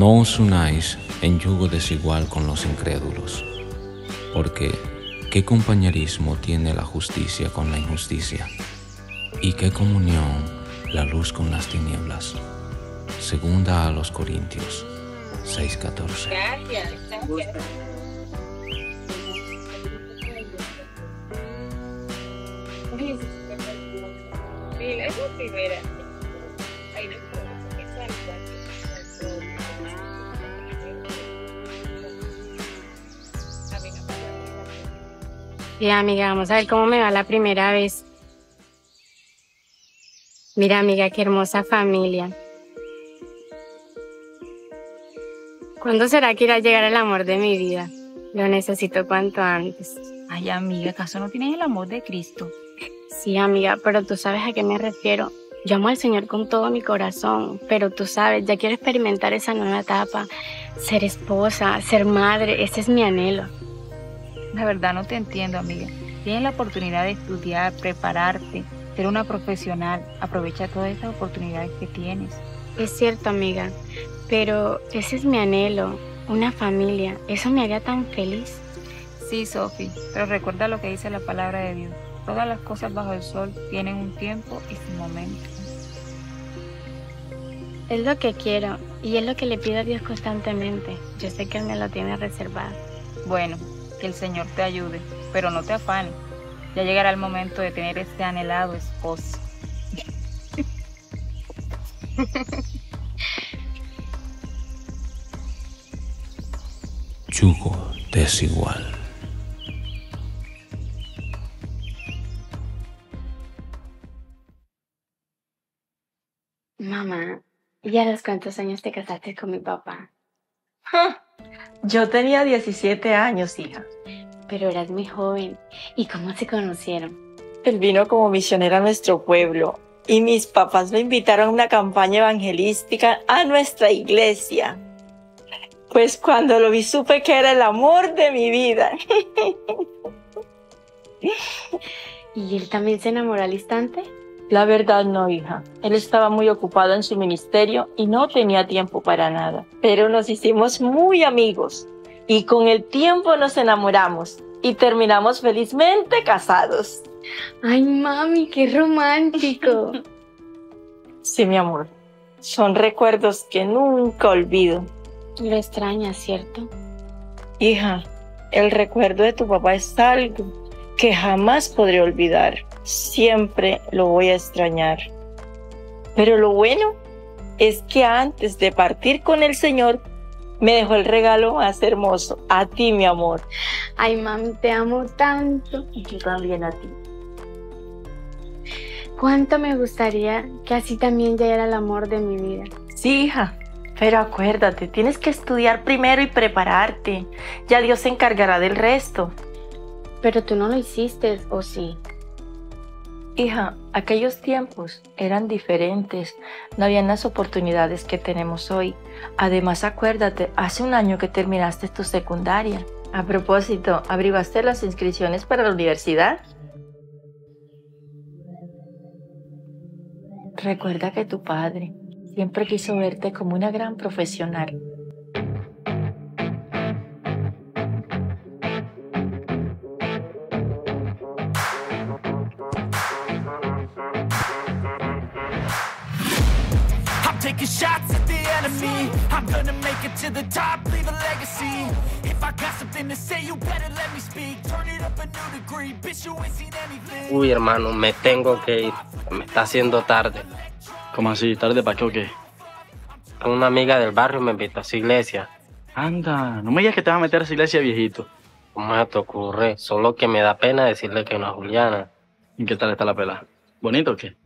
No os unáis en yugo desigual con los incrédulos, porque ¿qué compañerismo tiene la justicia con la injusticia? ¿Y qué comunión la luz con las tinieblas? Segunda a los Corintios 6:14. Gracias, gracias. Sí, la Bien, amiga, vamos a ver cómo me va la primera vez. Mira, amiga, qué hermosa familia. ¿Cuándo será que irá a llegar el amor de mi vida? Lo necesito cuanto antes. Ay, amiga, ¿acaso no tienes el amor de Cristo? Sí, amiga, pero tú sabes a qué me refiero. Yo amo al Señor con todo mi corazón, pero tú sabes, ya quiero experimentar esa nueva etapa. Ser esposa, ser madre, ese es mi anhelo. La verdad no te entiendo, amiga. Tienes la oportunidad de estudiar, prepararte, ser una profesional. Aprovecha todas estas oportunidades que tienes. Es cierto, amiga, pero ese es mi anhelo, una familia. Eso me haría tan feliz. Sí, Sophie, pero recuerda lo que dice la palabra de Dios. Todas las cosas bajo el sol tienen un tiempo y su momento. Es lo que quiero y es lo que le pido a Dios constantemente. Yo sé que Él me lo tiene reservado. Bueno, que el Señor te ayude, pero no te afanes. Ya llegará el momento de tener este anhelado esposo. Yugo desigual. Mamá, ¿y a los cuántos años te casaste con mi papá? Yo tenía 17 años, hija. Pero eras muy joven. ¿Y cómo se conocieron? Él vino como misionero a nuestro pueblo y mis papás me invitaron a una campaña evangelística a nuestra iglesia. Pues cuando lo vi supe que era el amor de mi vida. ¿Y él también se enamoró al instante? La verdad no, hija. Él estaba muy ocupado en su ministerio y no tenía tiempo para nada. Pero nos hicimos muy amigos y con el tiempo nos enamoramos y terminamos felizmente casados. Ay, mami, qué romántico. Sí, mi amor. Son recuerdos que nunca olvido. Lo extrañas, ¿cierto? Hija, el recuerdo de tu papá es algo que jamás podré olvidar. Siempre lo voy a extrañar. Pero lo bueno es que antes de partir con el Señor, me dejó el regalo más hermoso. A ti, mi amor. Ay, mami, te amo tanto. Y yo también a ti. Cuánto me gustaría que así también llegara el amor de mi vida. Sí, hija. Pero acuérdate, tienes que estudiar primero y prepararte. Ya Dios se encargará del resto. Pero tú no lo hiciste, ¿o sí? Hija, aquellos tiempos eran diferentes, no habían las oportunidades que tenemos hoy. Además, acuérdate, hace un año que terminaste tu secundaria. A propósito, ¿abrigaste las inscripciones para la universidad? Recuerda que tu padre siempre quiso verte como una gran profesional. Shots at the enemy. I'm gonna make it to the top, leave a legacy. If I got something to say, you better let me speak. Turn it up a new degree, bitch, you ain't seen anything. Uy, hermano, me tengo que ir. Me está haciendo tarde. ¿Cómo así? ¿Tarde para qué o qué? Una amiga del barrio me invitó a su iglesia. Anda, no me digas que te vas a meter a esa iglesia, viejito. ¿Cómo se te ocurre? Solo que me da pena decirle que no a Juliana. ¿Y qué tal está la pela? ¿Bonito o qué?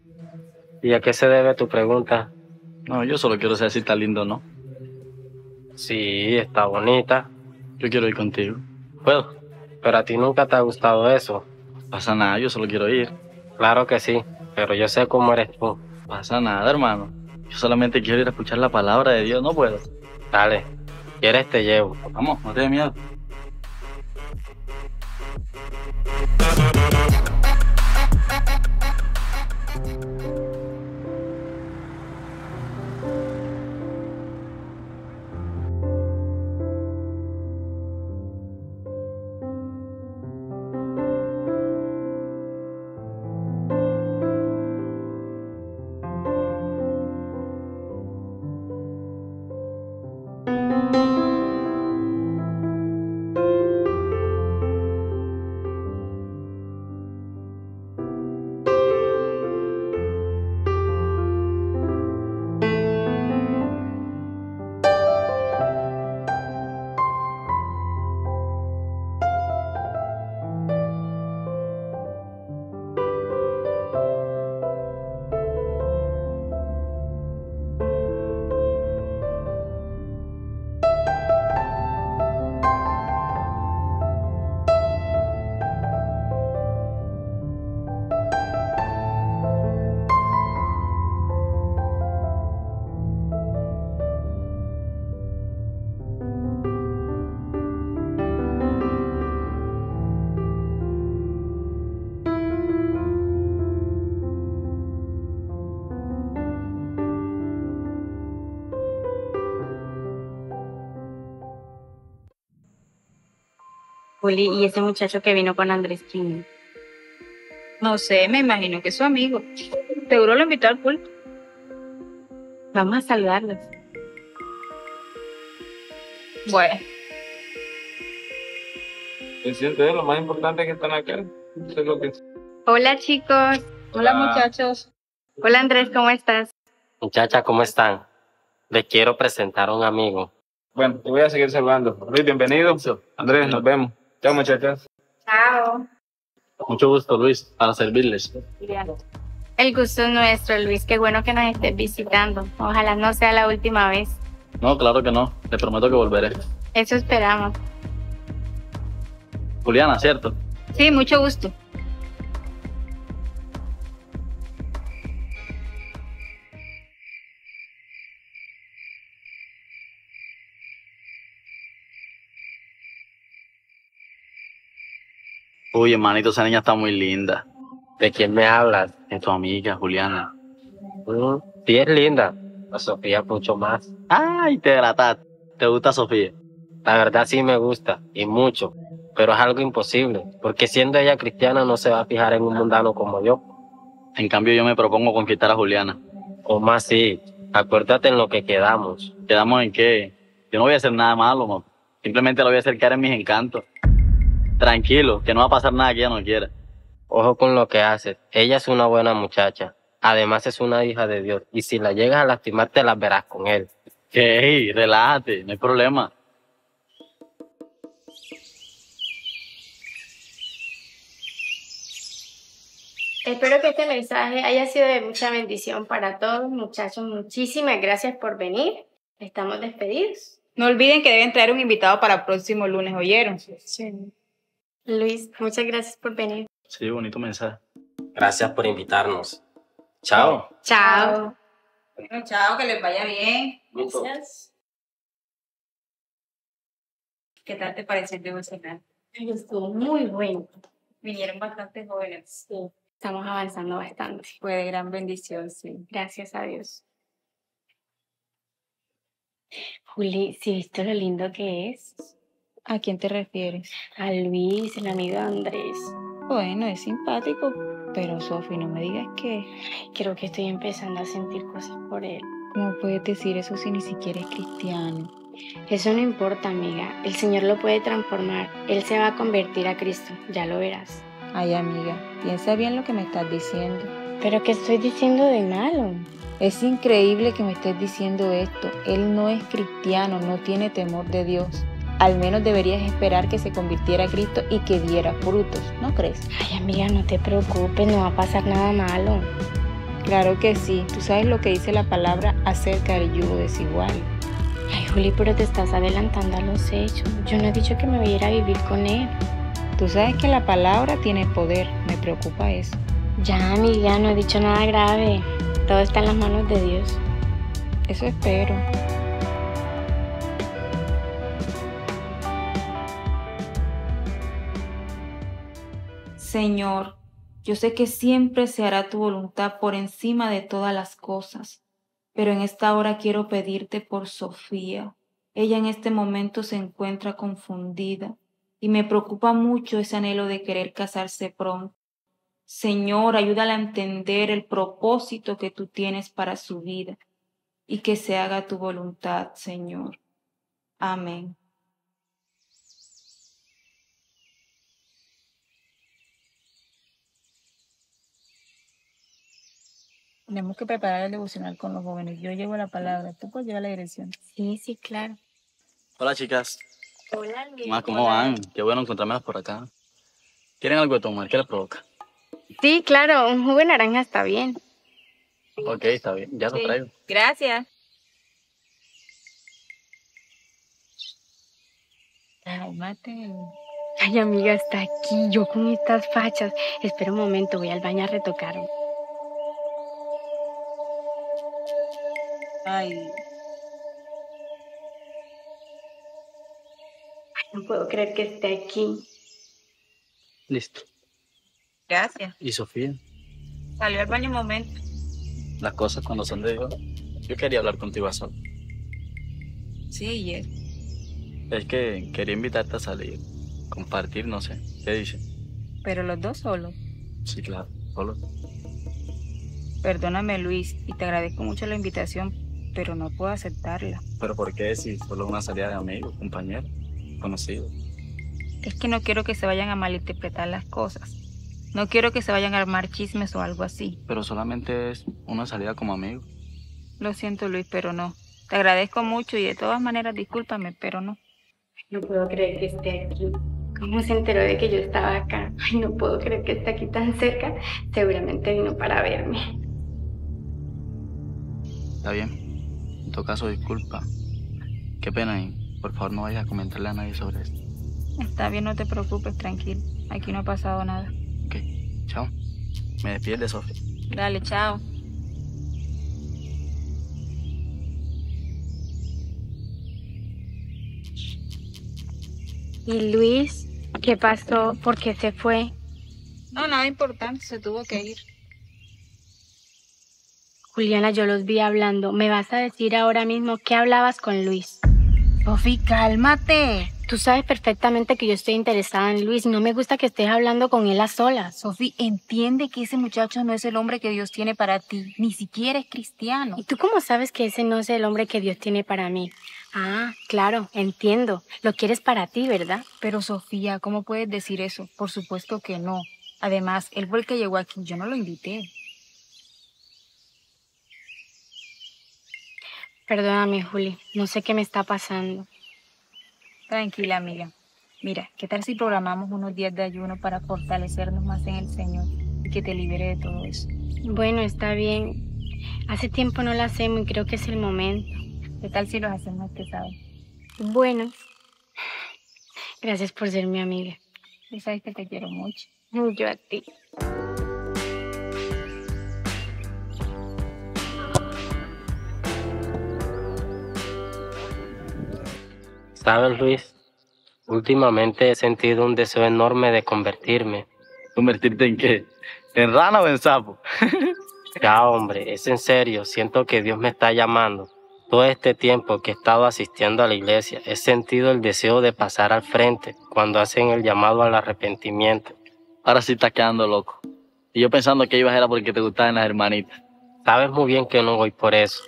¿Y a qué se debe tu pregunta? No, yo solo quiero saber si está lindo o no. Sí, está bonita. Yo quiero ir contigo. ¿Puedo? Pero a ti nunca te ha gustado eso. Pasa nada, yo solo quiero ir. Claro que sí, pero yo sé cómo eres tú. Pasa nada, hermano. Yo solamente quiero ir a escuchar la palabra de Dios, no puedo. Dale, ¿quieres te llevo? Vamos, no te dé miedo. Juli, ¿y ese muchacho que vino con Andrés quién? No sé, me imagino que es su amigo. Seguro lo invitó al culto. Vamos a saludarlos. Bueno, Se siente lo más importante es que están acá. Eso es lo que Hola chicos. hola muchachos. Hola Andrés, ¿cómo estás? Muchacha, ¿cómo están? Les quiero presentar a un amigo. Bueno, te voy a seguir saludando. Luis, bienvenido. Andrés, nos vemos. Chao, muchachas. Chao. Mucho gusto, Luis, para servirles. El gusto es nuestro, Luis. Qué bueno que nos estés visitando. Ojalá no sea la última vez. No, claro que no. Le prometo que volveré. Eso esperamos. Juliana, ¿cierto? Sí, mucho gusto. Uy, hermanito, esa niña está muy linda. ¿De quién me hablas? Es tu amiga, Juliana. Mm, sí, es linda. La Sofía mucho más. Ay, te delataste. ¿Te gusta Sofía? La verdad sí me gusta, y mucho. Pero es algo imposible, porque siendo ella cristiana no se va a fijar en un mundano como yo. En cambio, yo me propongo conquistar a Juliana. O más sí, acuérdate en lo que quedamos. ¿Quedamos en qué? Yo no voy a hacer nada malo. Simplemente lo voy a hacer caer en mis encantos. Tranquilo, que no va a pasar nada que ella no quiera. Ojo con lo que haces. Ella es una buena muchacha. Además es una hija de Dios. Y si la llegas a lastimar, te la verás con él. Hey, relájate, no hay problema. Espero que este mensaje haya sido de mucha bendición para todos, muchachos. Muchísimas gracias por venir. Estamos despedidos. No olviden que deben traer un invitado para el próximo lunes, ¿oyeron? Luis, muchas gracias por venir. Sí, bonito mensaje. Gracias por invitarnos. Chao. Chao. Bueno, chao, que les vaya bien. Gracias. ¿Qué tal te pareció el devocional? Estuvo muy bueno. Vinieron bastante jóvenes. Sí. Estamos avanzando bastante. Fue de gran bendición, sí. Gracias a Dios. Juli, ¿sí viste lo lindo que es? ¿A quién te refieres? A Luis, el amigo de Andrés. Bueno, es simpático, pero Sofi, no me digas que... Creo que estoy empezando a sentir cosas por él. ¿Cómo puedes decir eso si ni siquiera es cristiano? Eso no importa, amiga. El Señor lo puede transformar. Él se va a convertir a Cristo. Ya lo verás. Ay, amiga, piensa bien lo que me estás diciendo. ¿Pero qué estoy diciendo de malo? Es increíble que me estés diciendo esto. Él no es cristiano, no tiene temor de Dios. Al menos deberías esperar que se convirtiera a Cristo y que diera frutos, ¿no crees? Ay, amiga, no te preocupes, no va a pasar nada malo. Claro que sí. Tú sabes lo que dice la palabra acerca del yugo desigual. Ay, Juli, pero te estás adelantando a los hechos. Yo no he dicho que me voy a ir a vivir con él. Tú sabes que la palabra tiene poder. Me preocupa eso. Ya, amiga, no he dicho nada grave. Todo está en las manos de Dios. Eso espero. Señor, yo sé que siempre se hará tu voluntad por encima de todas las cosas, pero en esta hora quiero pedirte por Sofía. Ella en este momento se encuentra confundida y me preocupa mucho ese anhelo de querer casarse pronto. Señor, ayúdala a entender el propósito que tú tienes para su vida y que se haga tu voluntad, Señor. Amén. Tenemos que preparar el devocional con los jóvenes. Yo llevo la palabra. ¿Tú puedes llevar la dirección? Sí, sí, claro. Hola, chicas. Hola, Luis. ¿Cómo van? Qué bueno encontrármelas por acá. ¿Quieren algo de tomar? ¿Qué les provoca? Sí, claro, un jugo de naranja está bien. Ok, está bien. Ya lo traigo. Gracias. Cálmate. Ay, amiga, está aquí, yo con estas fachas. Espera un momento, voy al baño a retocarme. Ay, Ay, no puedo creer que esté aquí. Listo. gracias. ¿Y Sofía? Salió al baño un momento. Las cosas cuando son de Dios. Yo quería hablar contigo a solas. Sí, y él. Es que quería invitarte a salir. Compartir, no sé. ¿Qué dice? Pero los dos solos. Sí, claro. Solo. Perdóname, Luis, y te agradezco mucho la invitación, pero no puedo aceptarla. ¿Pero por qué si solo una salida de amigos, compañeros, conocidos? Es que no quiero que se vayan a malinterpretar las cosas. No quiero que se vayan a armar chismes o algo así. Pero solamente es una salida como amigos. Lo siento, Luis, pero no. Te agradezco mucho y de todas maneras discúlpame, pero no. No puedo creer que esté aquí. ¿Cómo se enteró de que yo estaba acá? Ay, no puedo creer que esté aquí tan cerca. Seguramente vino para verme. Está bien. En todo caso, disculpa. Qué pena y por favor no vayas a comentarle a nadie sobre esto. Está bien, no te preocupes, tranquilo. Aquí no ha pasado nada. Ok, chao. Me despides de Sofía. Dale, chao. ¿Y Luis? ¿Qué pasó? ¿Por qué se fue? No, nada importante, se tuvo que ir. Juliana, yo los vi hablando. ¿Me vas a decir ahora mismo qué hablabas con Luis? Sofi, cálmate. Tú sabes perfectamente que yo estoy interesada en Luis. No me gusta que estés hablando con él a solas. Sofi, entiende que ese muchacho no es el hombre que Dios tiene para ti. Ni siquiera es cristiano. ¿Y tú cómo sabes que ese no es el hombre que Dios tiene para mí? Ah, claro, entiendo. Lo quieres para ti, ¿verdad? Pero Sofía, ¿cómo puedes decir eso? Por supuesto que no. Además, él fue el que llegó aquí. Yo no lo invité. Perdóname, Juli. No sé qué me está pasando. Tranquila, amiga. Mira, ¿qué tal si programamos unos días de ayuno para fortalecernos más en el Señor y que te libere de todo eso? Bueno, está bien. Hace tiempo no lo hacemos y creo que es el momento. ¿Qué tal si los hacemos este sábado? Bueno. Gracias por ser mi amiga. Tú sabes que te quiero mucho. Yo a ti. ¿Sabes, Luis? Últimamente he sentido un deseo enorme de convertirme. ¿Convertirte en qué? ¿En rana o en sapo? Ya, hombre, es en serio. Siento que Dios me está llamando. Todo este tiempo que he estado asistiendo a la iglesia, he sentido el deseo de pasar al frente cuando hacen el llamado al arrepentimiento. Ahora sí estás quedando loco. Y yo pensando que ibas era porque te gustaban las hermanitas. Sabes muy bien que no voy por eso.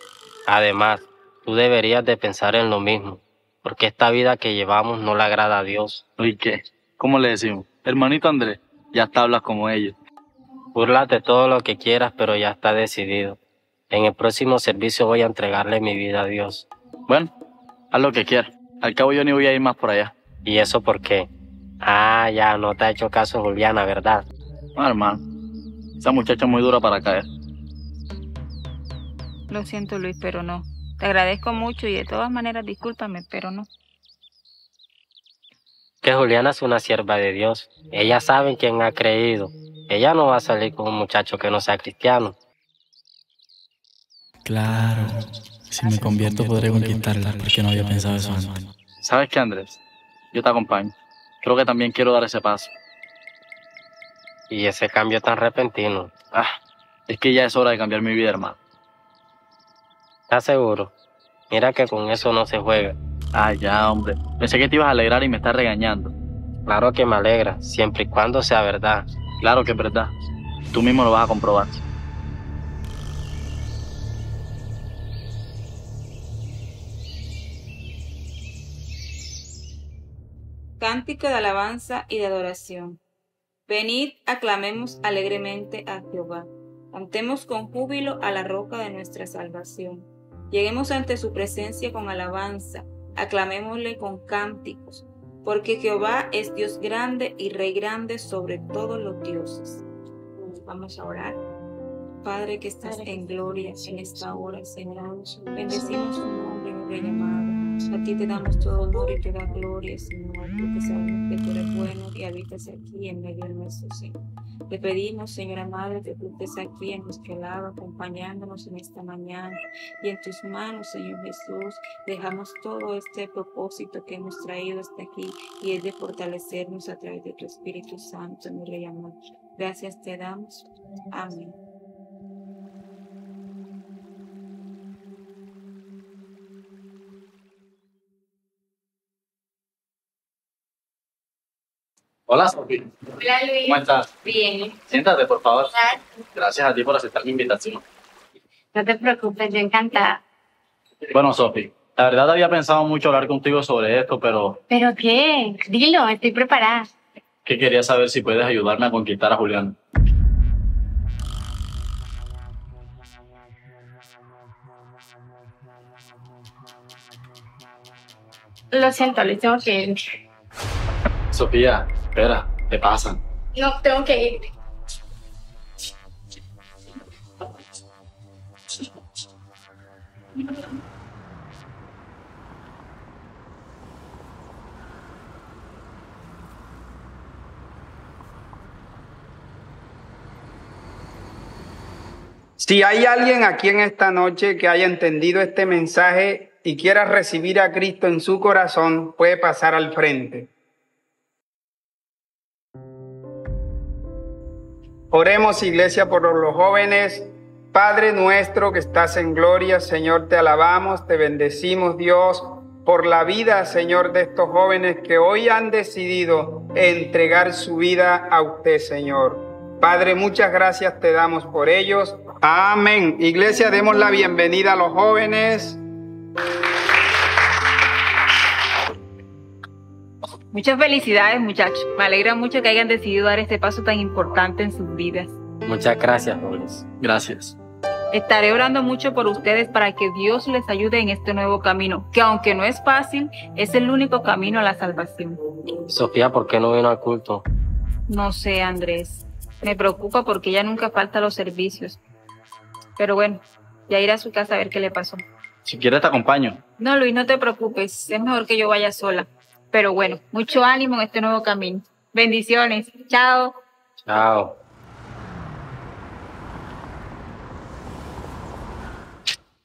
Además, tú deberías de pensar en lo mismo, porque esta vida que llevamos no le agrada a Dios. ¿Y qué? ¿Cómo le decimos? Hermanito Andrés, ya está hablas como ellos. Búrlate todo lo que quieras, pero ya está decidido. En el próximo servicio voy a entregarle mi vida a Dios. Bueno, haz lo que quieras. Al cabo yo ni voy a ir más por allá. ¿Y eso por qué? Ah, ya, no te ha hecho caso Juliana, ¿verdad? No, hermano. Esa muchacha es muy dura para caer. Lo siento, Luis, pero no. Te agradezco mucho y de todas maneras discúlpame, pero no. Que Juliana es una sierva de Dios. Ella sabe en quién ha creído. Ella no va a salir con un muchacho que no sea cristiano. Claro. Si me convierto podré conquistarla, porque no había pensado eso antes. ¿Sabes qué, Andrés? Yo te acompaño. Creo que también quiero dar ese paso. Y ese cambio tan repentino. Ah, es que ya es hora de cambiar mi vida, hermano. ¿Estás seguro? Mira que con eso no se juega. Ah, ya, hombre. Pensé que te ibas a alegrar y me estás regañando. Claro que me alegra, siempre y cuando sea verdad. Claro que es verdad. Tú mismo lo vas a comprobar. Cántico de alabanza y de adoración. Venid, aclamemos alegremente a Jehová. Cantemos con júbilo a la roca de nuestra salvación. Lleguemos ante su presencia con alabanza, aclamémosle con cánticos, porque Jehová es Dios grande y Rey grande sobre todos los dioses. Vamos a orar. Padre que estás en gloria en esta hora, Señor, bendecimos tu nombre, mi Rey amado. A ti te damos todo honor y toda gloria, Señor, porque sabemos que tú eres bueno y habitas aquí en medio de nuestro Señor. Te pedimos, Señora Madre, que tú estés aquí en nuestro lado, acompañándonos en esta mañana. Y en tus manos, Señor Jesús, dejamos todo este propósito que hemos traído hasta aquí y es de fortalecernos a través de tu Espíritu Santo, mi Rey amado. Gracias te damos. Amén. Hola, Sofía. Hola Luis. ¿Cómo estás? Bien. Siéntate, por favor. Gracias a ti por aceptar mi invitación. No te preocupes, yo encantada. Bueno, Sofi, la verdad había pensado mucho hablar contigo sobre esto, pero ¿Pero qué? Dilo, estoy preparada. que quería saber si puedes ayudarme a conquistar a Julián. Lo siento, Luis, tengo que ir. Sofía, espera, te pasa. No, tengo que ir. Si hay alguien aquí en esta noche que haya entendido este mensaje y quiera recibir a Cristo en su corazón, puede pasar al frente. Oremos, iglesia, por los jóvenes. Padre nuestro que estás en gloria, Señor, te alabamos, te bendecimos, Dios, por la vida, Señor, de estos jóvenes que hoy han decidido entregar su vida a usted, Señor. Padre, muchas gracias te damos por ellos. Amén. Iglesia, demos la bienvenida a los jóvenes. Muchas felicidades, muchachos. Me alegra mucho que hayan decidido dar este paso tan importante en sus vidas. Muchas gracias, jóvenes. Gracias. Estaré orando mucho por ustedes para que Dios les ayude en este nuevo camino, que aunque no es fácil, es el único camino a la salvación. Sofía, ¿por qué no vino al culto? No sé, Andrés. Me preocupa porque ella nunca falta a los servicios. Pero bueno, ya iré a su casa a ver qué le pasó. Si quieres te acompaño. No, Luis, no te preocupes. Es mejor que yo vaya sola. Pero bueno, mucho ánimo en este nuevo camino. Bendiciones. Chao. Chao.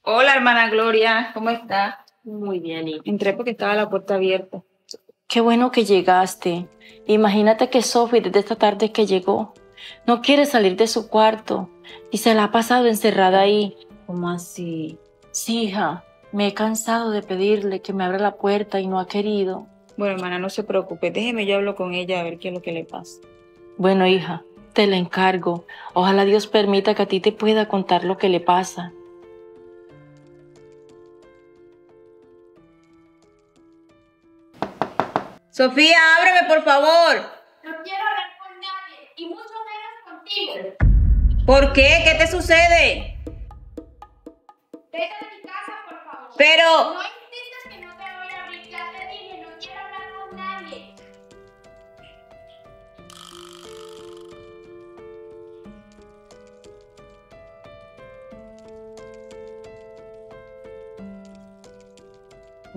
Hola, hermana Gloria. ¿Cómo está? Muy bien, hija. Entré porque estaba la puerta abierta. Qué bueno que llegaste. Imagínate que Sophie desde esta tarde que llegó no quiere salir de su cuarto y se la ha pasado encerrada ahí. ¿Cómo así? Sí, hija, me he cansado de pedirle que me abra la puerta y no ha querido. Bueno, hermana, no se preocupe. Déjeme yo hablo con ella a ver qué es lo que le pasa. Bueno, hija, te la encargo. Ojalá Dios permita que a ti te pueda contar lo que le pasa. Sofía, ábreme, por favor. No quiero hablar con nadie, y mucho menos contigo. ¿Por qué? ¿Qué te sucede? Vete de mi casa, por favor. Pero... No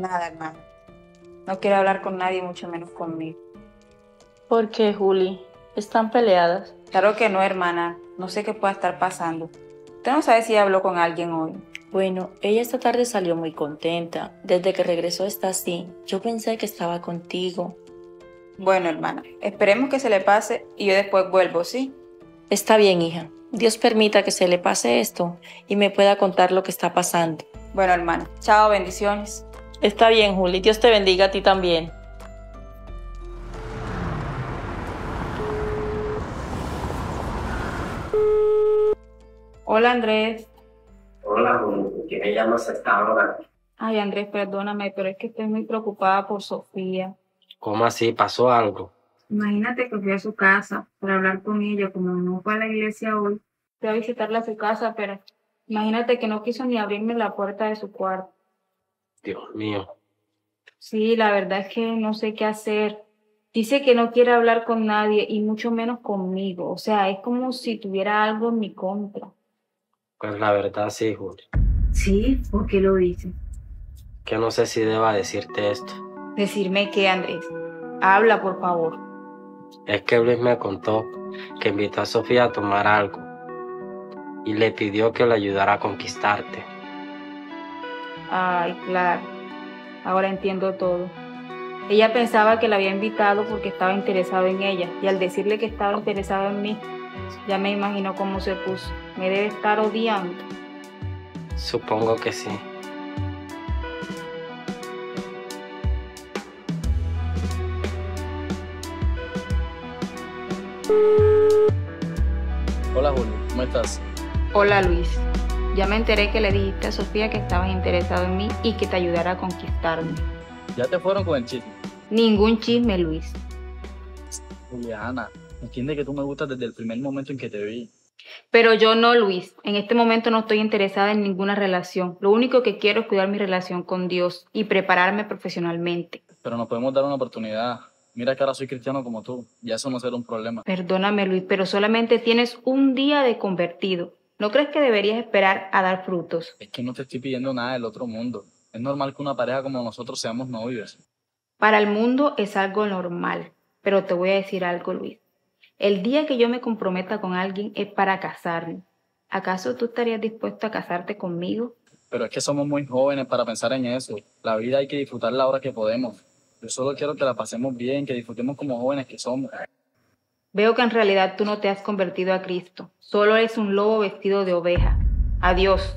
Nada, hermana. No quiero hablar con nadie, mucho menos conmigo. ¿Por qué, Juli? ¿Están peleadas? Claro que no, hermana. No sé qué pueda estar pasando. Usted no sabe si habló con alguien hoy. Bueno, ella esta tarde salió muy contenta. Desde que regresó está así. Yo pensé que estaba contigo. Bueno, hermana, esperemos que se le pase y yo después vuelvo, ¿sí? Está bien, hija. Dios permita que se le pase esto y me pueda contar lo que está pasando. Bueno, hermana. Chao, bendiciones. Está bien, Juli. Dios te bendiga a ti también. Hola, Andrés. Hola, ¿por qué me llamas a esta hora? Ay, Andrés, perdóname, pero es que estoy muy preocupada por Sofía. ¿Cómo así? ¿Pasó algo? Imagínate que fui a su casa para hablar con ella, como no fue a la iglesia hoy. Fui a visitarla a su casa, pero imagínate que no quiso ni abrirme la puerta de su cuarto. Dios mío. Sí, la verdad es que no sé qué hacer. Dice que no quiere hablar con nadie y mucho menos conmigo. O sea, es como si tuviera algo en mi contra. Pues la verdad sí, Juli. Sí, ¿por qué lo dice? Que no sé si deba decirte esto. Decirme qué, Andrés. Habla, por favor. Es que Luis me contó que invitó a Sofía a tomar algo y le pidió que le ayudara a conquistarte. Ay, claro. Ahora entiendo todo. Ella pensaba que la había invitado porque estaba interesado en ella y al decirle que estaba interesado en mí, ya me imagino cómo se puso. Me debe estar odiando. Supongo que sí. Hola Julio, ¿cómo estás? Hola Luis. Ya me enteré que le dijiste a Sofía que estabas interesado en mí y que te ayudara a conquistarme. ¿Ya te fueron con el chisme? Ningún chisme, Luis. Juliana, entiende que tú me gustas desde el primer momento en que te vi. Pero yo no, Luis. En este momento no estoy interesada en ninguna relación. Lo único que quiero es cuidar mi relación con Dios y prepararme profesionalmente. Pero nos podemos dar una oportunidad. Mira que ahora soy cristiano como tú. Ya eso no será un problema. Perdóname, Luis, pero solamente tienes un día de convertido. ¿No crees que deberías esperar a dar frutos? Es que no te estoy pidiendo nada del otro mundo. Es normal que una pareja como nosotros seamos novios. Para el mundo es algo normal. Pero te voy a decir algo, Luis. El día que yo me comprometa con alguien es para casarme. ¿Acaso tú estarías dispuesto a casarte conmigo? Pero es que somos muy jóvenes para pensar en eso. La vida hay que disfrutarla ahora que podemos. Yo solo quiero que la pasemos bien, que disfrutemos como jóvenes que somos. Veo que en realidad tú no te has convertido a Cristo. Solo eres un lobo vestido de oveja. Adiós.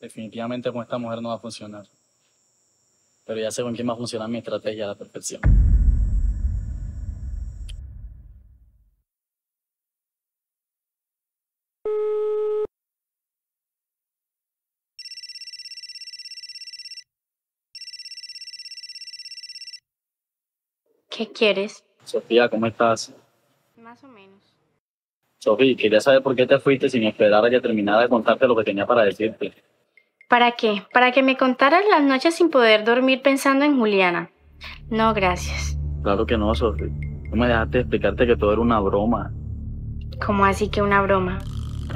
Definitivamente con esta mujer no va a funcionar. Pero ya sé con quién va a funcionar mi estrategia a la perfección. ¿Qué quieres? Sofía, ¿cómo estás? Más o menos. Sofía, quería saber por qué te fuiste sin esperar a que terminara de contarte lo que tenía para decirte. ¿Para qué? ¿Para que me contaras las noches sin poder dormir pensando en Juliana? No, gracias. Claro que no, Sofía. No me dejaste explicarte que todo era una broma. ¿Cómo así que una broma?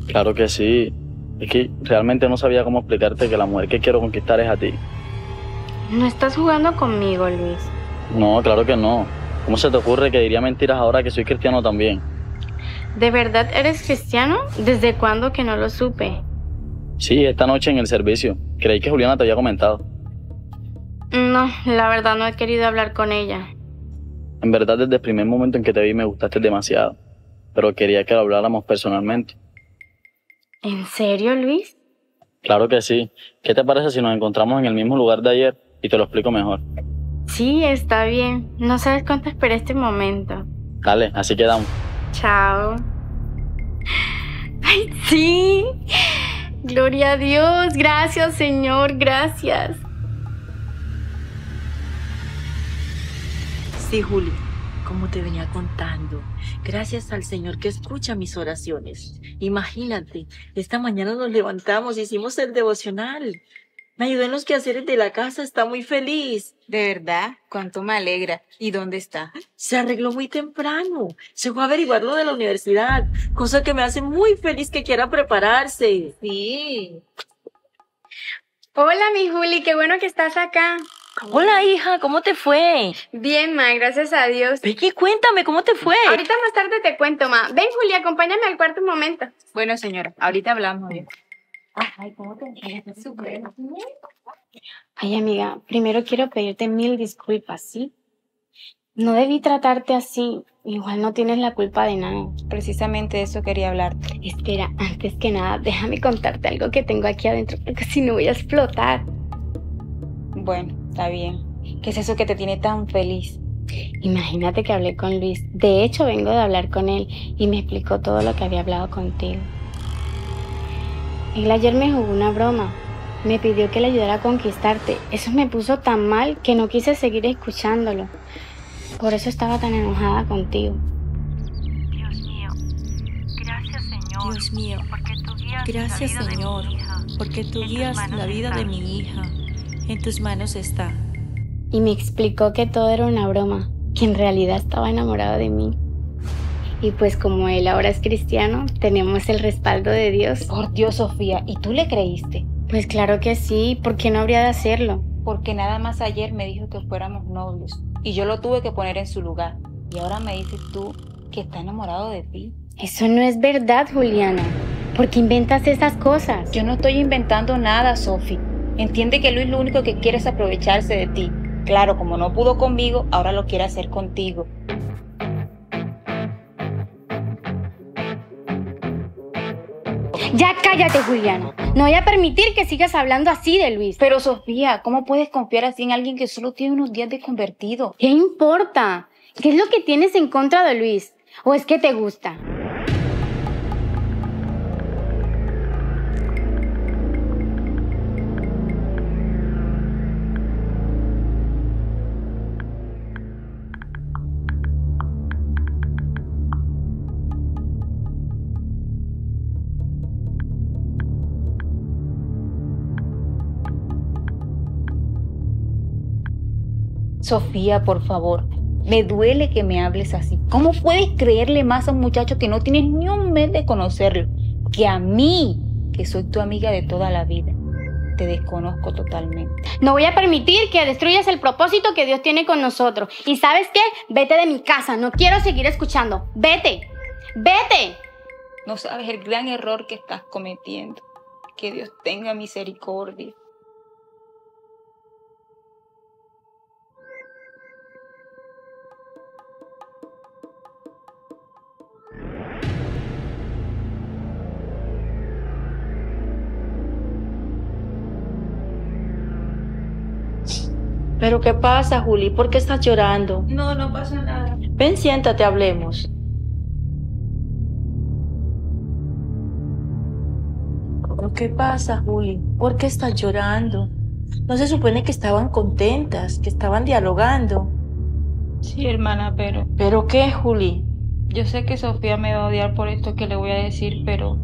Claro que sí. Es que realmente no sabía cómo explicarte que la mujer que quiero conquistar es a ti. No estás jugando conmigo, Luis. No, claro que no. ¿Cómo se te ocurre que diría mentiras ahora que soy cristiano también? ¿De verdad eres cristiano? ¿Desde cuándo que no lo supe? Sí, esta noche en el servicio. Creí que Juliana te había comentado. No, la verdad no he querido hablar con ella. En verdad, desde el primer momento en que te vi me gustaste demasiado. Pero quería que lo habláramos personalmente. ¿En serio, Luis? Claro que sí. ¿Qué te parece si nos encontramos en el mismo lugar de ayer y te lo explico mejor? Sí, está bien. No sabes cuánto esperé este momento. Dale, así quedamos. Chao. ¡Ay, sí! Gloria a Dios. Gracias, Señor. Gracias. Sí, Juli, como te venía contando, gracias al Señor que escucha mis oraciones. Imagínate, esta mañana nos levantamos, hicimos el devocional. Me ayudó en los quehaceres de la casa, está muy feliz. De verdad, cuánto me alegra. ¿Y dónde está? Se arregló muy temprano. Se fue a averiguar lo de la universidad, cosa que me hace muy feliz que quiera prepararse. Sí. Hola, mi Juli, qué bueno que estás acá. Hola, hija, ¿cómo te fue? Bien, ma, gracias a Dios. Vicky, cuéntame, ¿cómo te fue? Ahorita más tarde te cuento, ma. Ven, Juli, acompáñame al cuarto un momento. Bueno, señora, ahorita hablamos bien. Ay, ¿cómo te Súper. Ay, amiga, primero quiero pedirte mil disculpas, ¿sí? No debí tratarte así. Igual no tienes la culpa de nada. Precisamente eso quería hablarte. Espera, antes que nada, déjame contarte algo que tengo aquí adentro, porque si no voy a explotar. Bueno, está bien. ¿Qué es eso que te tiene tan feliz? Imagínate que hablé con Luis. De hecho, vengo de hablar con él y me explicó todo lo que había hablado contigo. Él ayer me jugó una broma. Me pidió que le ayudara a conquistarte. Eso me puso tan mal que no quise seguir escuchándolo. Por eso estaba tan enojada contigo. Dios mío, gracias Señor. Dios mío, porque tú guías gracias la vida Señor, de mi hija. porque tú En guías la vida está. de mi hija. En tus manos está. Y me explicó que todo era una broma, que en realidad estaba enamorado de mí. Y pues como él ahora es cristiano, tenemos el respaldo de Dios. Por Dios, Sofía, ¿y tú le creíste? Pues claro que sí, ¿por qué no habría de hacerlo? Porque nada más ayer me dijo que fuéramos novios y yo lo tuve que poner en su lugar. Y ahora me dices tú que está enamorado de ti. Eso no es verdad, Juliana. ¿Por qué inventas esas cosas? Yo no estoy inventando nada, Sofi. Entiende que Luis lo único que quiere es aprovecharse de ti. Claro, como no pudo conmigo, ahora lo quiere hacer contigo. Ya cállate, Juliana. No voy a permitir que sigas hablando así de Luis. Pero Sofía, ¿cómo puedes confiar así en alguien que solo tiene unos días de convertido? ¿Qué importa? ¿Qué es lo que tienes en contra de Luis? ¿O es que te gusta? Sofía, por favor, me duele que me hables así. ¿Cómo puedes creerle más a un muchacho que no tienes ni un mes de conocerlo? Que a mí, que soy tu amiga de toda la vida. Te desconozco totalmente. No voy a permitir que destruyas el propósito que Dios tiene con nosotros. Y sabes qué? Vete de mi casa. No quiero seguir escuchando. Vete. Vete. No sabes el gran error que estás cometiendo. Que Dios tenga misericordia. ¿Pero qué pasa, Juli? ¿Por qué estás llorando? No, no pasa nada. Ven, siéntate, hablemos. ¿Pero qué pasa, Juli? ¿Por qué estás llorando? ¿No se supone que estaban contentas, que estaban dialogando? Sí, hermana, pero... ¿Pero qué, Juli? Yo sé que Sofía me va a odiar por esto que le voy a decir, pero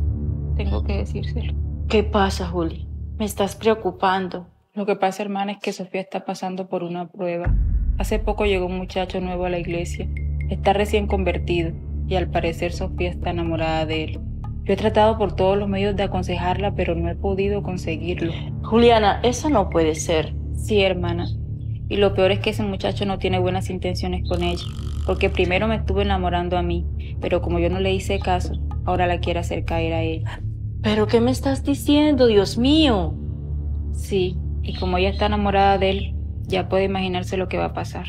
tengo que decírselo. ¿Qué pasa, Juli? Me estás preocupando. Lo que pasa, hermana, es que Sofía está pasando por una prueba. Hace poco llegó un muchacho nuevo a la iglesia. Está recién convertido y al parecer Sofía está enamorada de él. Yo he tratado por todos los medios de aconsejarla, pero no he podido conseguirlo. Juliana, eso no puede ser. Sí, hermana. Y lo peor es que ese muchacho no tiene buenas intenciones con ella, porque primero me estuvo enamorando a mí, pero como yo no le hice caso, ahora la quiere hacer caer a ella. ¿Pero qué me estás diciendo, Dios mío? Sí, y como ella está enamorada de él, ya puede imaginarse lo que va a pasar.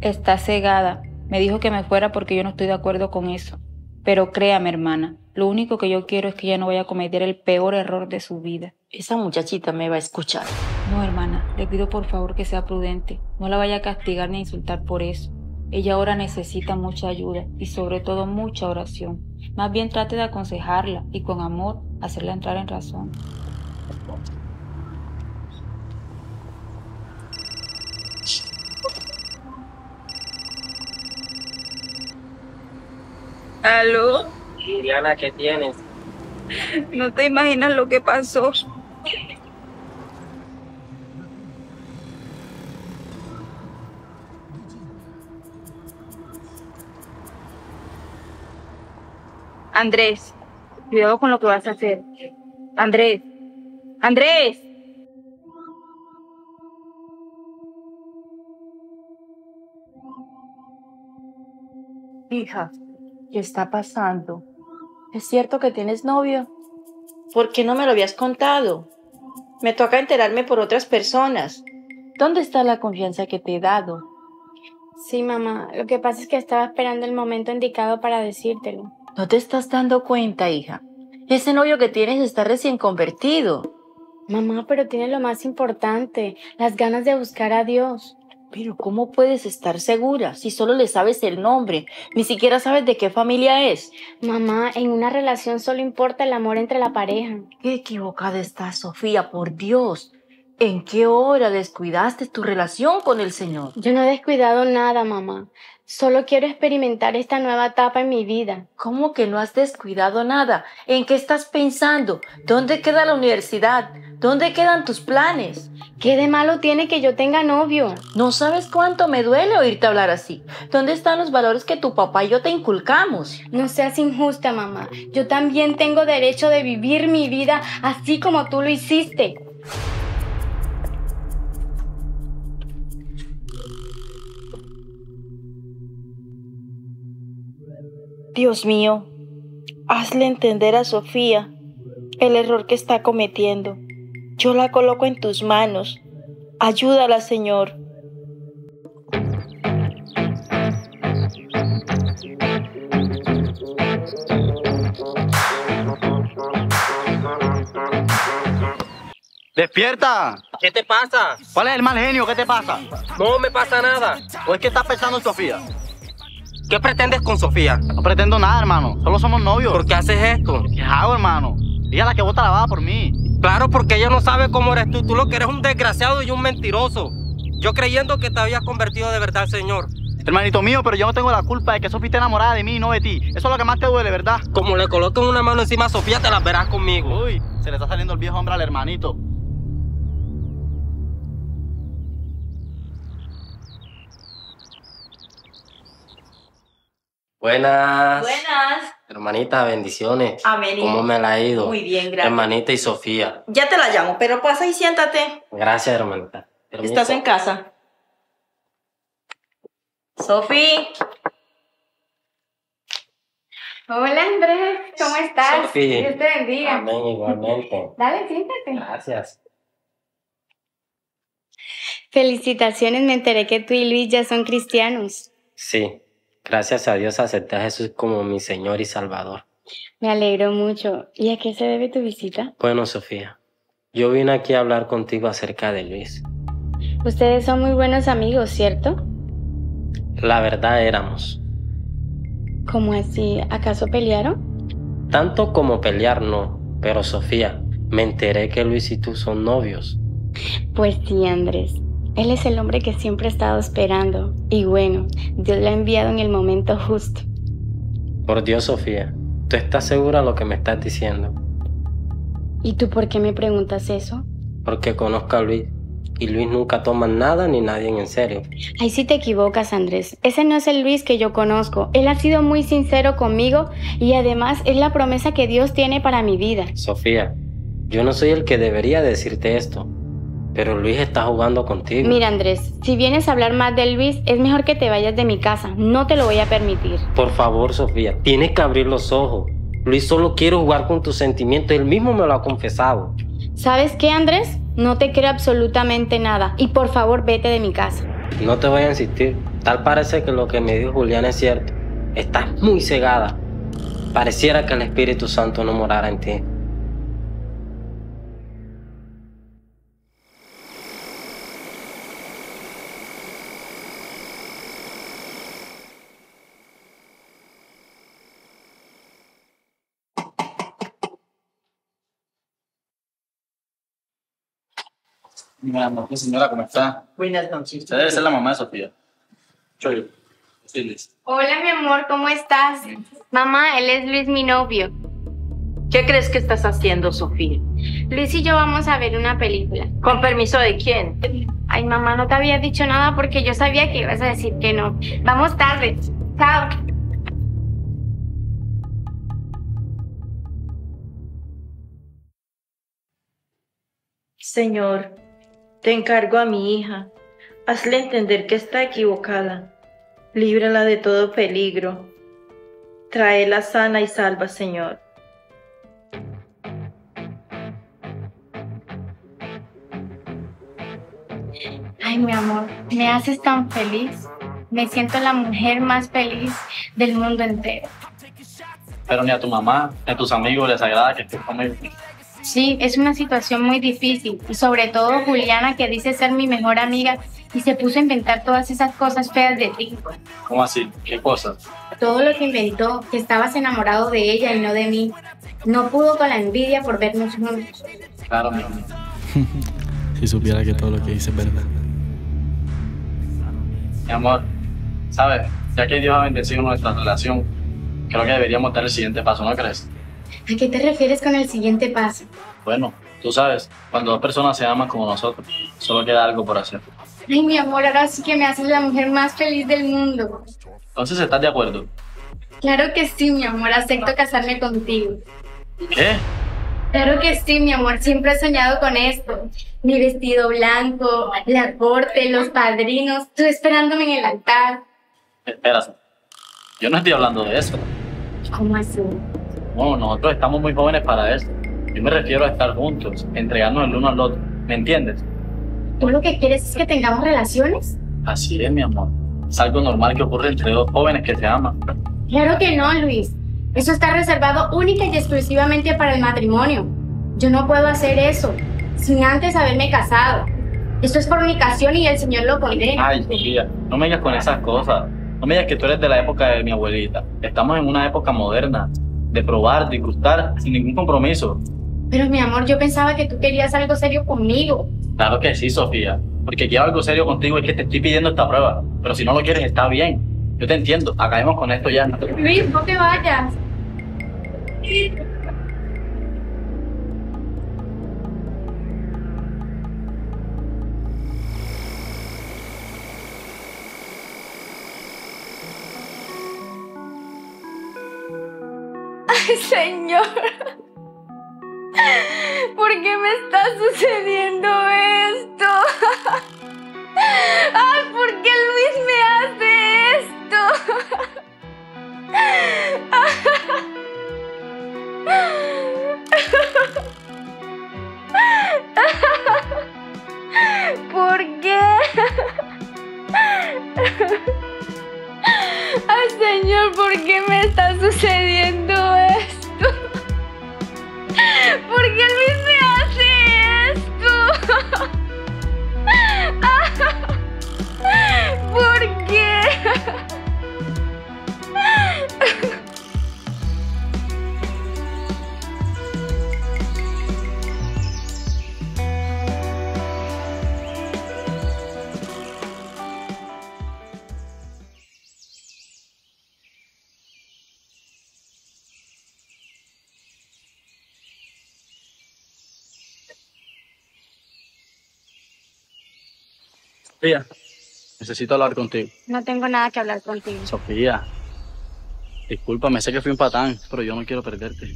Está cegada. Me dijo que me fuera porque yo no estoy de acuerdo con eso. Pero créame, hermana, lo único que yo quiero es que ella no vaya a cometer el peor error de su vida. Esa muchachita me va a escuchar. No, hermana, le pido por favor que sea prudente. No la vaya a castigar ni a insultar por eso. Ella ahora necesita mucha ayuda y sobre todo mucha oración. Más bien trate de aconsejarla y con amor hacerla entrar en razón. ¿Aló? Juliana, ¿qué tienes? No te imaginas lo que pasó. Andrés, cuidado con lo que vas a hacer. Andrés, Andrés. Hija, ¿qué está pasando? ¿Es cierto que tienes novio? ¿Por qué no me lo habías contado? Me toca enterarme por otras personas. ¿Dónde está la confianza que te he dado? Sí, mamá. Lo que pasa es que estaba esperando el momento indicado para decírtelo. ¿No te estás dando cuenta, hija? Ese novio que tienes está recién convertido. Mamá, pero tiene lo más importante, las ganas de buscar a Dios. Pero ¿cómo puedes estar segura si solo le sabes el nombre? Ni siquiera sabes de qué familia es. Mamá, en una relación solo importa el amor entre la pareja. Qué equivocada estás, Sofía, por Dios. ¿En qué hora descuidaste tu relación con el Señor? Yo no he descuidado nada, mamá. Solo quiero experimentar esta nueva etapa en mi vida. ¿Cómo que no has descuidado nada? ¿En qué estás pensando? ¿Dónde queda la universidad? ¿Dónde quedan tus planes? ¿Qué de malo tiene que yo tenga novio? No sabes cuánto me duele oírte hablar así. ¿Dónde están los valores que tu papá y yo te inculcamos? No seas injusta, mamá. Yo también tengo derecho de vivir mi vida así como tú lo hiciste. Dios mío, hazle entender a Sofía el error que está cometiendo. Yo la coloco en tus manos. Ayúdala, Señor. ¡Despierta! ¿Qué te pasa? ¿Cuál es el mal genio? ¿Qué te pasa? No me pasa nada. ¿O es que estás pensando en Sofía? ¿Qué pretendes con Sofía? No pretendo nada, hermano. Solo somos novios. ¿Por qué haces esto? ¿Qué hago, hermano? Ella es la que bota la baba por mí. Claro, porque ella no sabe cómo eres tú. Tú lo que eres un desgraciado y un mentiroso. Yo creyendo que te habías convertido de verdad al Señor. Hermanito mío, pero yo no tengo la culpa de que Sofía esté enamorada de mí y no de ti. Eso es lo que más te duele, ¿verdad? Como le coloquen una mano encima a Sofía, te la verás conmigo. Uy, se le está saliendo el viejo hombre al hermanito. Buenas. Buenas. Hermanita, bendiciones. Amén. ¿Cómo me la ha ido? Muy bien, gracias. Hermanita y Sofía. Ya te la llamo, pero pasa y siéntate. Gracias, hermanita. Permiso. Estás en casa. Sofi. Hola Andrés, ¿cómo estás? Sofi. Dios te bendiga. Amén, igualmente. Dale, siéntate. Gracias. Felicitaciones, me enteré que tú y Luis ya son cristianos. Sí, gracias a Dios acepté a Jesús como mi Señor y Salvador. Me alegro mucho. ¿Y a qué se debe tu visita? Bueno, Sofía, yo vine aquí a hablar contigo acerca de Luis. Ustedes son muy buenos amigos, ¿cierto? La verdad éramos. ¿Cómo así? ¿Acaso pelearon? Tanto como pelear no, pero Sofía, me enteré que Luis y tú son novios. Pues sí, Andrés. Él es el hombre que siempre he estado esperando. Y bueno, Dios lo ha enviado en el momento justo. Por Dios, Sofía, ¿tú estás segura de lo que me estás diciendo? ¿Y tú por qué me preguntas eso? Porque conozco a Luis y Luis nunca toma nada ni nadie en serio. Ahí sí te equivocas, Andrés. Ese no es el Luis que yo conozco. Él ha sido muy sincero conmigo y además es la promesa que Dios tiene para mi vida. Sofía, yo no soy el que debería decirte esto, pero Luis está jugando contigo. Mira, Andrés, si vienes a hablar más de Luis, es mejor que te vayas de mi casa. No te lo voy a permitir. Por favor, Sofía, tienes que abrir los ojos. Luis solo quiere jugar con tus sentimientos, él mismo me lo ha confesado. ¿Sabes qué, Andrés? No te creo absolutamente nada. Y por favor, vete de mi casa. No te voy a insistir. Tal parece que lo que me dijo Julián es cierto. Estás muy cegada. Pareciera que el Espíritu Santo no morara en ti. Buenas noches, señora, ¿cómo está? Buenas noches. Usted debe ser la mamá de Sofía. Yo, yo. Estoy listo. Hola, mi amor, ¿cómo estás? Mamá, él es Luis, mi novio. ¿Qué crees que estás haciendo, Sofía? Luis y yo vamos a ver una película. ¿Con permiso de quién? Ay, mamá, no te había dicho nada porque yo sabía que ibas a decir que no. Vamos tarde. Chao. Señor, te encargo a mi hija. Hazle entender que está equivocada. Líbrala de todo peligro. Tráela sana y salva, Señor. Ay, mi amor, me haces tan feliz. Me siento la mujer más feliz del mundo entero. Pero ni a tu mamá, ni a tus amigos les agrada que estés conmigo. Sí, es una situación muy difícil. Y sobre todo Juliana, que dice ser mi mejor amiga y se puso a inventar todas esas cosas feas de ti. ¿Cómo así? ¿Qué cosas? Todo lo que inventó, que estabas enamorado de ella y no de mí. No pudo con la envidia por vernos juntos. Claro, mi amor. si supiera que todo lo que dice es verdad. Mi amor, ¿sabes? Ya que Dios ha bendecido nuestra relación, creo que deberíamos dar el siguiente paso, ¿no crees? ¿A qué te refieres con el siguiente paso? Bueno, tú sabes, cuando dos personas se aman como nosotros, solo queda algo por hacer. Ay, mi amor, ahora sí que me haces la mujer más feliz del mundo. Entonces, ¿estás de acuerdo? Claro que sí, mi amor, acepto casarme contigo. ¿Qué? Claro que sí, mi amor, siempre he soñado con esto. Mi vestido blanco, la corte, los padrinos, tú esperándome en el altar. Espera, yo no estoy hablando de eso. ¿Cómo así? No, nosotros estamos muy jóvenes para eso. Yo me refiero a estar juntos, entregarnos el uno al otro. ¿Me entiendes? ¿Tú lo que quieres es que tengamos relaciones? Así es, mi amor. Es algo normal que ocurre entre dos jóvenes que se aman. Claro que no, Luis. Eso está reservado única y exclusivamente para el matrimonio. Yo no puedo hacer eso. sin antes haberme casado. Esto es fornicación y el Señor lo condena. Ay, Sofía, no me digas con esas cosas. No me digas que tú eres de la época de mi abuelita. Estamos en una época moderna, de probar, de gustar, sin ningún compromiso. Pero mi amor, yo pensaba que tú querías algo serio conmigo. Claro que sí, Sofía. Porque quiero algo serio contigo es que te estoy pidiendo esta prueba. Pero si no lo quieres, está bien. Yo te entiendo. Acabemos con esto ya. Luis, no te vayas. Señor. ¿Por qué me está sucediendo esto? Ay, ¿por qué Luis me hace esto? ¿Por qué? Señor, ¿por qué me está sucediendo esto? ¿Por qué Luis me hace esto? ¿Por qué? Sofía, necesito hablar contigo. No tengo nada que hablar contigo. Sofía, discúlpame, sé que fui un patán, pero yo no quiero perderte.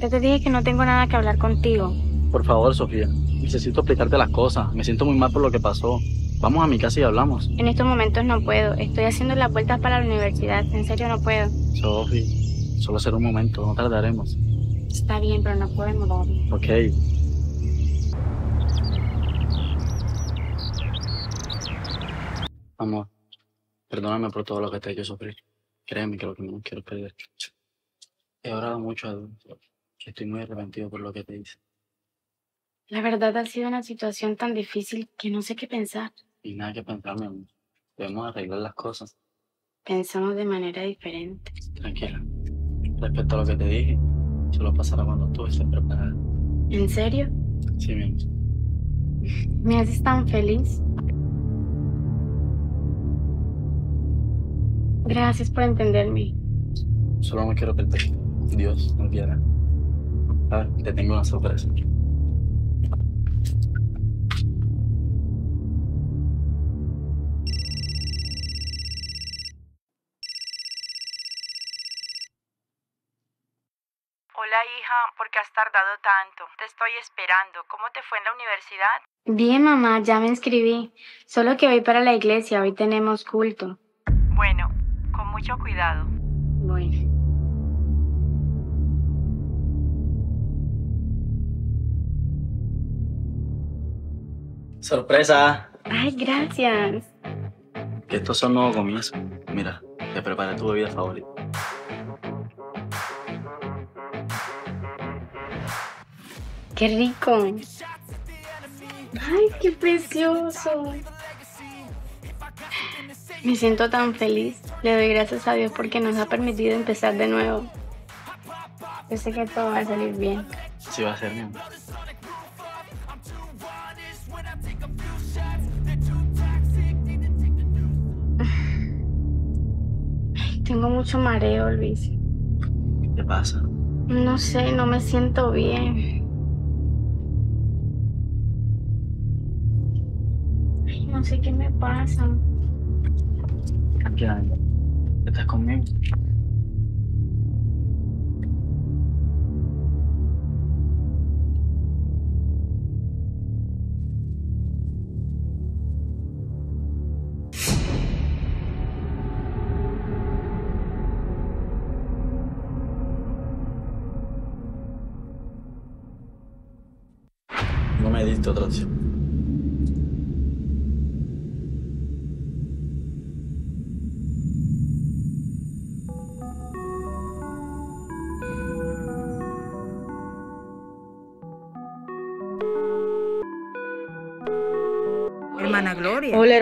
Yo te dije que no tengo nada que hablar contigo. Por favor, Sofía, necesito explicarte las cosas. Me siento muy mal por lo que pasó. Vamos a mi casa y hablamos. En estos momentos no puedo. Estoy haciendo las vueltas para la universidad. En serio no puedo. Sofi, solo será un momento, no tardaremos. Está bien, pero no puedo moverme. Ok. Amor, perdóname por todo lo que te he hecho sufrir. Créeme que lo que menos quiero es perderte. He orado mucho a Dios. Estoy muy arrepentido por lo que te hice. La verdad ha sido una situación tan difícil que no sé qué pensar. Y nada que pensar, mi amor. Debemos arreglar las cosas. Pensamos de manera diferente. Tranquila. Respecto a lo que te dije, solo pasará cuando tú estés preparada. ¿En serio? Sí, mi amor. Me haces tan feliz. Gracias por entenderme. Solo no quiero perderte. Dios no quiera. Ah, te tengo una sorpresa. Hola hija, ¿por qué has tardado tanto? Te estoy esperando. ¿Cómo te fue en la universidad? Bien, mamá, ya me inscribí. Solo que voy para la iglesia. Hoy tenemos culto. Mucho cuidado. Bueno. ¡Sorpresa! Ay, gracias. Que estos son nuevos comienzos. Mira, te preparé tu bebida favorita. Qué rico. Ay, qué precioso. Me siento tan feliz. Le doy gracias a Dios porque nos ha permitido empezar de nuevo. Yo sé que todo va a salir bien. Sí va a ser, amor. Tengo mucho mareo, Luis. ¿Qué te pasa? No sé, no me siento bien. Ay, no sé qué me pasa. Tranquila, niña. ¿Estás conmigo?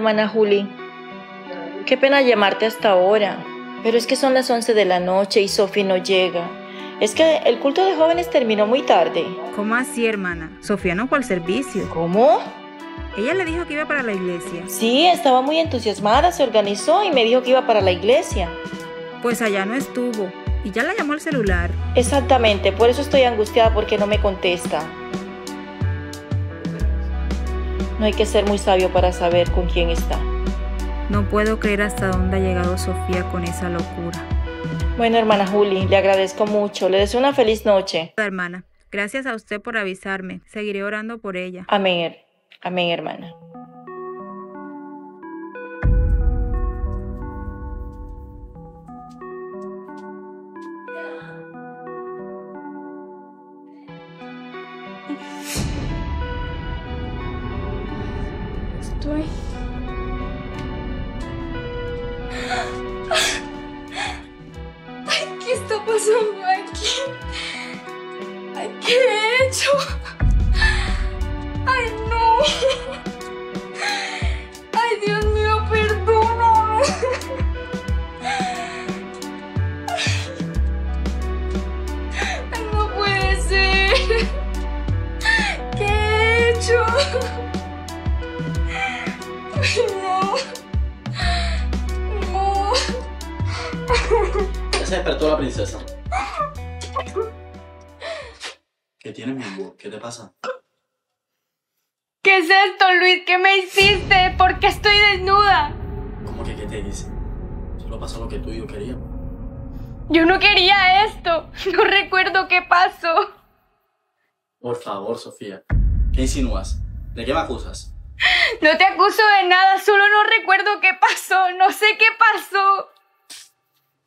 Hermana Juli. Qué pena llamarte hasta ahora, pero es que son las 11 de la noche y Sofi no llega. Es que el culto de jóvenes terminó muy tarde. ¿Cómo así, hermana? Sofía no fue al servicio. ¿Cómo? Ella le dijo que iba para la iglesia. Sí, estaba muy entusiasmada, se organizó y me dijo que iba para la iglesia. Pues allá no estuvo. Y ya la llamó al celular. Exactamente, por eso estoy angustiada porque no me contesta. No hay que ser muy sabio para saber con quién está. No puedo creer hasta dónde ha llegado Sofía con esa locura. Bueno, hermana Juli, le agradezco mucho. Le deseo una feliz noche. Hermana, gracias a usted por avisarme. Seguiré orando por ella. Amén. Amén, hermana. Estoy. Ay, Luis? ¿Qué me hiciste? ¿Por qué estoy desnuda? ¿Cómo que qué te hice? Solo pasó lo que tú y yo queríamos. Yo no quería esto. No recuerdo qué pasó. Por favor, Sofía. ¿Qué insinúas? ¿De qué me acusas? No te acuso de nada, solo no recuerdo qué pasó. No sé qué pasó.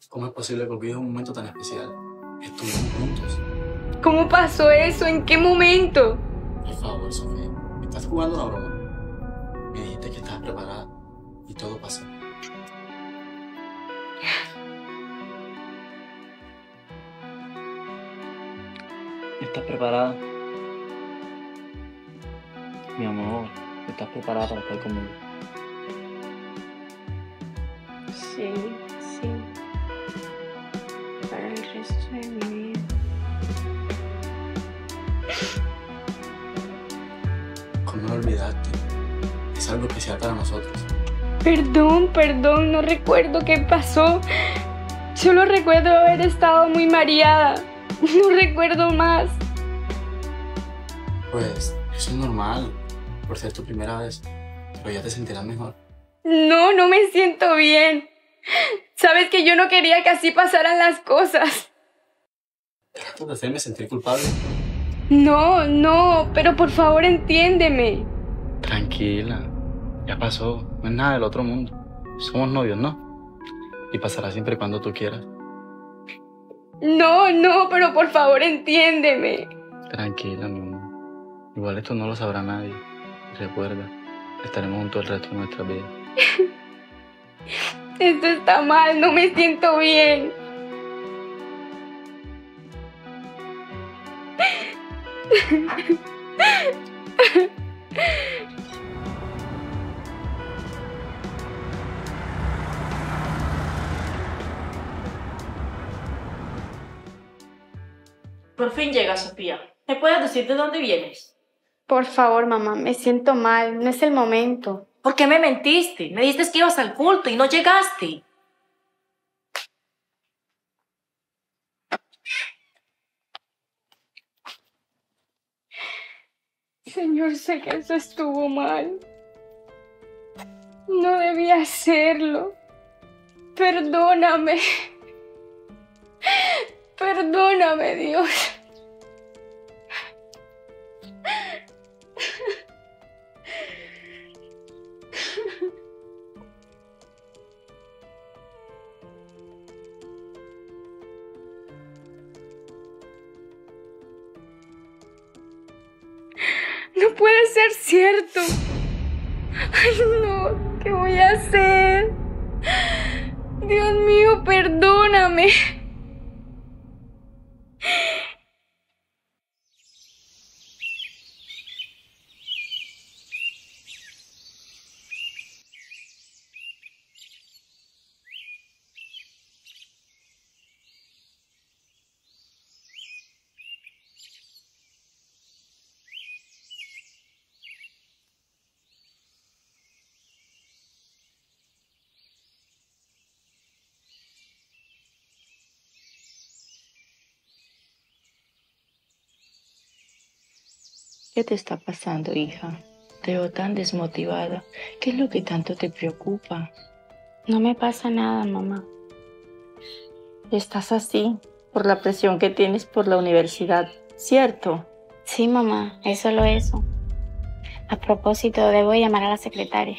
¿Cómo es posible que olvides un momento tan especial? Estuvimos juntos. ¿Cómo pasó eso? ¿En qué momento? Por favor, Sofía. ¿Estás jugando una broma? Que estabas preparada y todo pasó. ¿Estás preparada? Mi amor, ¿estás preparada para estar conmigo? Sí, sí. Para el resto de mi vida. ¿Cómo no olvidaste? Es algo especial para nosotros. Perdón, perdón, no recuerdo qué pasó. Solo recuerdo haber estado muy mareada. No recuerdo más. Pues, eso es normal, por ser tu primera vez. Pero ya te sentirás mejor. No, no me siento bien. Sabes que yo no quería que así pasaran las cosas. ¿Tratas de hacerme sentir culpable? No, no, pero por favor entiéndeme. Tranquila, ya pasó. No es nada del otro mundo. Somos novios, ¿no? Y pasará siempre cuando tú quieras. No, no, pero por favor entiéndeme. Tranquila, mi amor. Igual esto no lo sabrá nadie. Recuerda, estaremos juntos el resto de nuestra vida. Esto está mal, no me siento bien. Por fin llega Sofía. ¿Me puedes decir de dónde vienes? Por favor, mamá, me siento mal. No es el momento. ¿Por qué me mentiste? Me dijiste que ibas al culto y no llegaste. Señor, sé que eso estuvo mal. No debía hacerlo. Perdóname. Perdóname, Dios. ¿Qué te está pasando, hija? Te veo tan desmotivada. ¿Qué es lo que tanto te preocupa? No me pasa nada, mamá. Estás así por la presión que tienes por la universidad, ¿cierto? Sí, mamá, es solo eso. A propósito, debo llamar a la secretaria.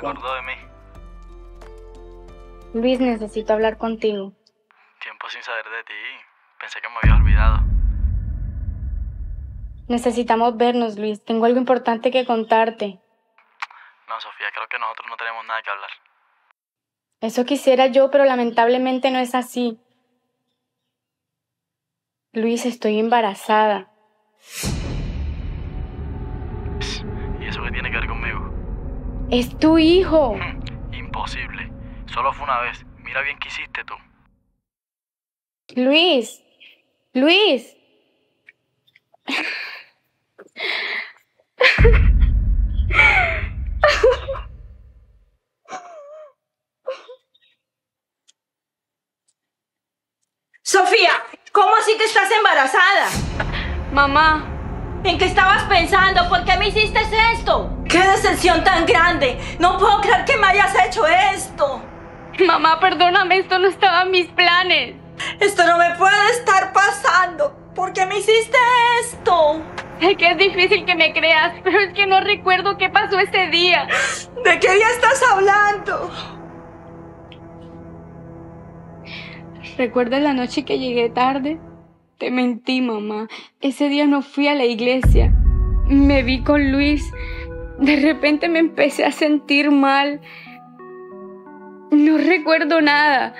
Se acordó de mí. Luis, necesito hablar contigo. Tiempo sin saber de ti. Pensé que me habías olvidado. Necesitamos vernos, Luis. Tengo algo importante que contarte. No, Sofía, creo que nosotros no tenemos nada que hablar. Eso quisiera yo, pero lamentablemente no es así. Luis, estoy embarazada. Es tu hijo. Imposible. Solo fue una vez. Mira bien qué hiciste tú. Luis. Luis. Sofía, ¿cómo así que estás embarazada? Mamá. ¿En qué estabas pensando? ¿Por qué me hiciste esto? ¡Qué decepción tan grande! No puedo creer que me hayas hecho esto. Mamá, perdóname, esto no estaba en mis planes. Esto no me puede estar pasando. ¿Por qué me hiciste esto? Sé que es difícil que me creas, pero es que no recuerdo qué pasó ese día. ¿De qué día estás hablando? ¿Recuerdas la noche que llegué tarde? Te mentí, mamá. Ese día no fui a la iglesia. Me vi con Luis. De repente me empecé a sentir mal. No recuerdo nada.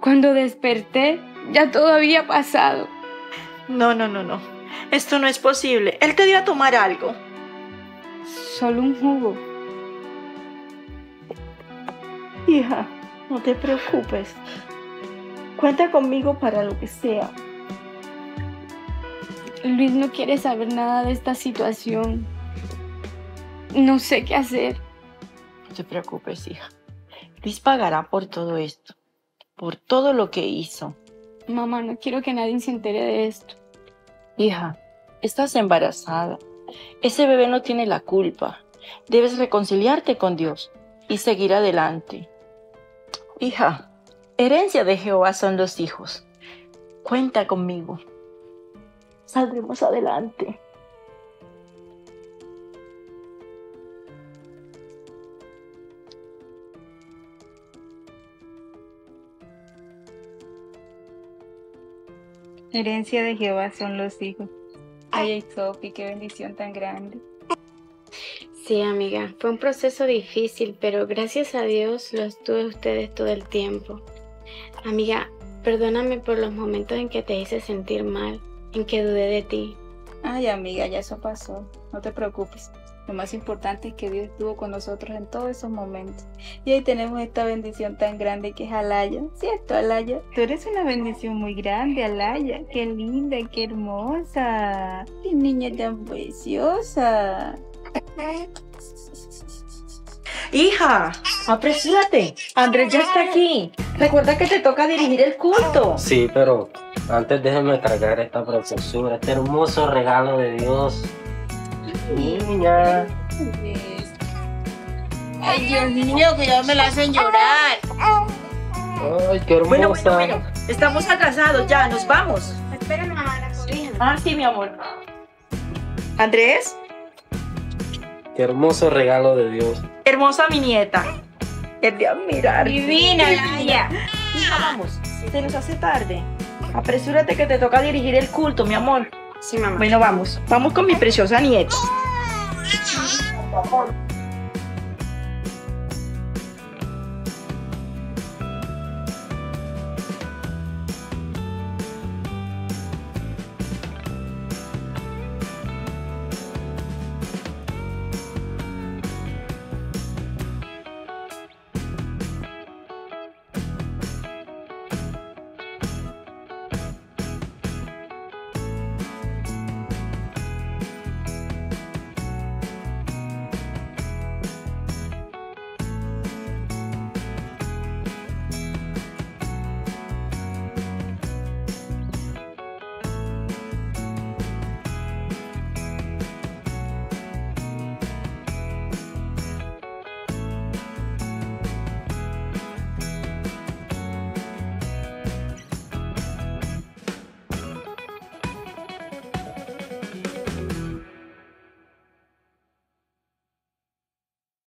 Cuando desperté, ya todo había pasado. No, no, no, no. Esto no es posible. Él te dio a tomar algo. Solo un jugo. Hija, no te preocupes. Cuenta conmigo para lo que sea. Luis no quiere saber nada de esta situación. No sé qué hacer. No te preocupes, hija. Luis pagará por todo esto. Por todo lo que hizo. Mamá, no quiero que nadie se entere de esto. Hija, estás embarazada. Ese bebé no tiene la culpa. Debes reconciliarte con Dios y seguir adelante. Hija, herencia de Jehová son los hijos. Cuenta conmigo. Saldremos adelante. Herencia de Jehová son los hijos. Ay, Sofi, qué bendición tan grande. Sí, amiga, fue un proceso difícil, pero gracias a Dios los tuve ustedes todo el tiempo. Amiga, perdóname por los momentos en que te hice sentir mal, en que dudé de ti. Ay, amiga, ya eso pasó. No te preocupes. Lo más importante es que Dios estuvo con nosotros en todos esos momentos. Y hoy tenemos esta bendición tan grande que es Alaya. ¿Cierto, Alaya? Tú eres una bendición muy grande, Alaya. Qué linda, qué hermosa. Qué niña tan preciosa. Hija, apresúrate. Andrés ya está aquí. Recuerda que te toca dirigir el culto. Sí, pero antes déjeme cargar esta preciosura, este hermoso regalo de Dios. Niña. Ay, Dios mío, que ya me la hacen llorar. Ay, qué hermosa. Bueno, bueno, bueno. Estamos atrasados ya, nos vamos. Espérame, mamá, la cobija. Ah, sí, mi amor. Andrés, Qué hermoso regalo de Dios. Hermosa mi nieta. Es de admirar. Divina, Laia. Hija, vamos. Se nos hace tarde. Apresúrate que te toca dirigir el culto, mi amor. Sí, mamá. Bueno, vamos. Vamos con mi preciosa nieta.